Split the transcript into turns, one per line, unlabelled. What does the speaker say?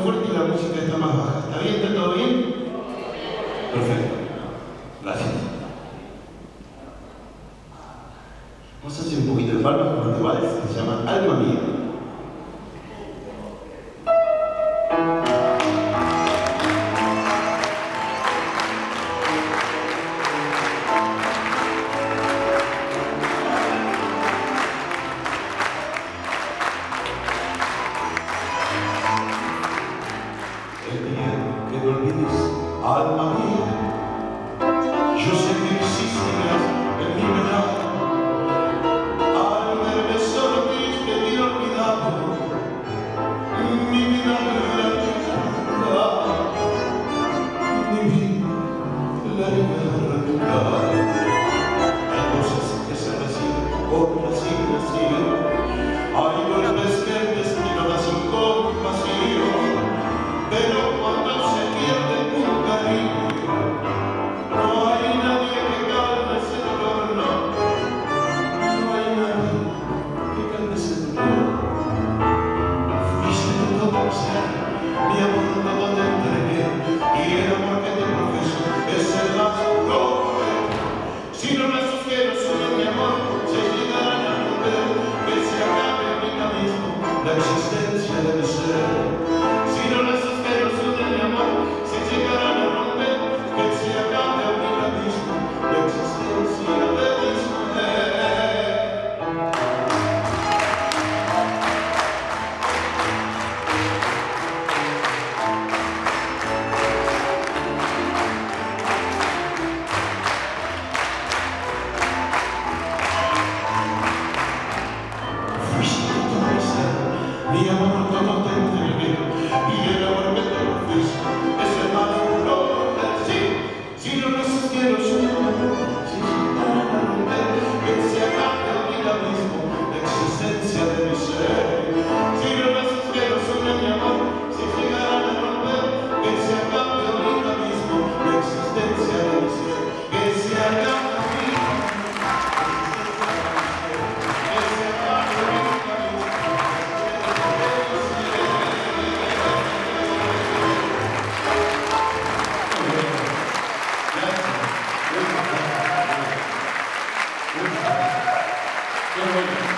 fuerte y la música está más baja. ¿Está bien? ¿Está todo bien? Perfecto. Gracias. Vamos a hacer un poquito de palmas con los que se llama Alma Mía. Alma mia. Mi amor no te entren y el amor que te proceso es el más rojo. Si no me sujeros solo mi amor, se llegará a poder, que se acabe a mí también la existencia del ser. И я Good.